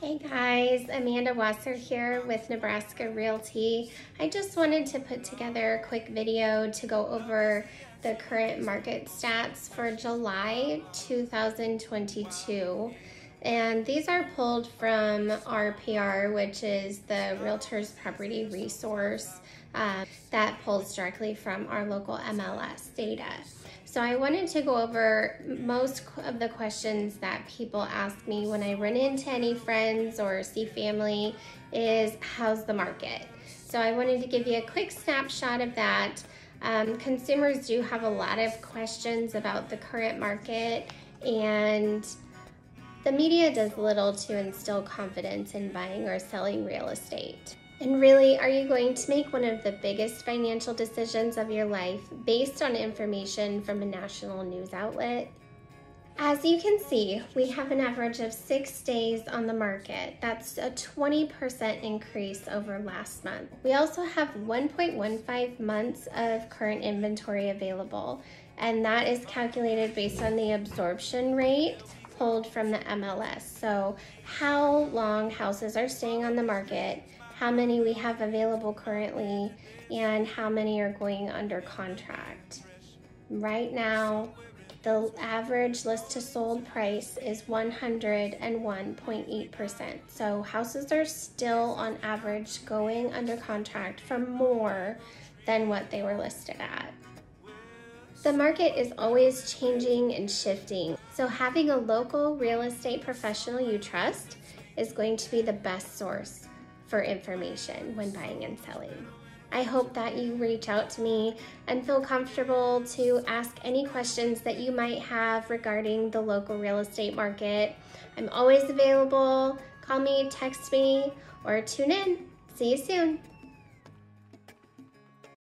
Hey guys, Amanda Wasser here with Nebraska Realty. I just wanted to put together a quick video to go over the current market stats for July 2022. And these are pulled from RPR, which is the Realtors Property Resource uh, that pulls directly from our local MLS data. So I wanted to go over most of the questions that people ask me when I run into any friends or see family is how's the market? So I wanted to give you a quick snapshot of that. Um, consumers do have a lot of questions about the current market and the media does little to instill confidence in buying or selling real estate. And really, are you going to make one of the biggest financial decisions of your life based on information from a national news outlet? As you can see, we have an average of six days on the market. That's a 20% increase over last month. We also have 1.15 months of current inventory available, and that is calculated based on the absorption rate pulled from the MLS. So how long houses are staying on the market how many we have available currently, and how many are going under contract. Right now, the average list to sold price is 101.8%. So houses are still on average going under contract for more than what they were listed at. The market is always changing and shifting, so having a local real estate professional you trust is going to be the best source for information when buying and selling. I hope that you reach out to me and feel comfortable to ask any questions that you might have regarding the local real estate market. I'm always available. Call me, text me, or tune in. See you soon.